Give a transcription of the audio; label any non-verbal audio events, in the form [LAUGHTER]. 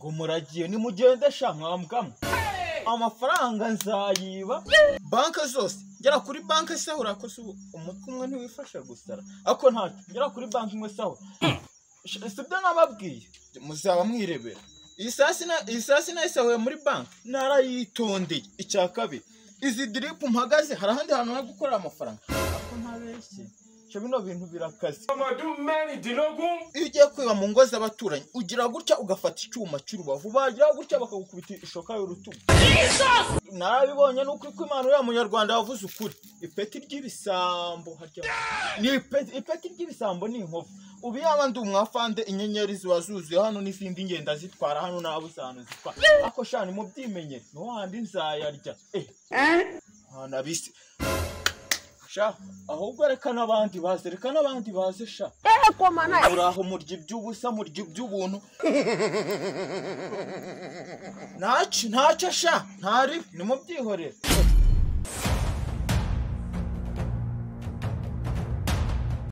ngo muragiye nimugende sha mwambwamo amafaranga nzayiba. Banki zose ngera kuri banki sahura ko si ubu. Umutwe umwe ntiwifasha gusara. Ariko ntacyo ngera kuri banki imwe sahura. Si byo nababwiye? Muzaba mwirebera. Iyi sasi na- iyi sasi nayisahuye muri banki narayitondeye. Icya kabiri izi diripu mpagaze hari ahandi hantu ho gukorera amafaranga. Ariko ntabeshye. Cyo bino bintu birakaze. Iyo ugiye kwiba mu ngo z'abaturanyi ugira gutya ugafata icyuma cy'urubavu bagira gutya bakagukubita ishoka y'urutugu. Narabibonye ni ukuri ko imana uriya munyarwanda yavuze ukuri. Ipeti ry'ibisambo harya ni ipeti ry'ibisambo ni inkovu. Ubu yaba ndi umwafande inyenyeri ziba zuzuye hano n'izindi ngenda zitwara hano nabuze ahantu zitwara ako shani mubyimenyere ni ho handi nzayarya. Eh! Nabise sha ahubwo reka n'abandi baze reka n'abandi baze sha. Uraho murya iby'ubusa murya iby'ubuntu. [LAUGHS] Ntacyo ntacyo sha ntari nimubyihorere